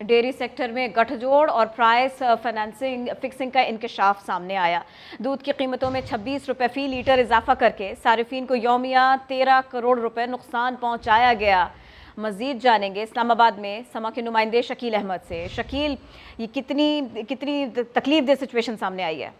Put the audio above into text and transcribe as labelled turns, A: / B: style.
A: Dairy sector में गठजोड़ और प्राइस फाइनेंसिंग फिक्सिंग का इंकशाफ सामने आया। दूध की कीमतों में 26 रुपए फ़ी लीटर इजाफा करके सार्फिन को योमिया 13 करोड़ रुपए नुकसान पहुँचाया गया। मजीद जानेंगे इस्लामाबाद में समा के नुमाइंदे शकील अहमद से। शकील, ये कितनी कितनी तकलीफ़ दे सिचुएशन सामने आई है?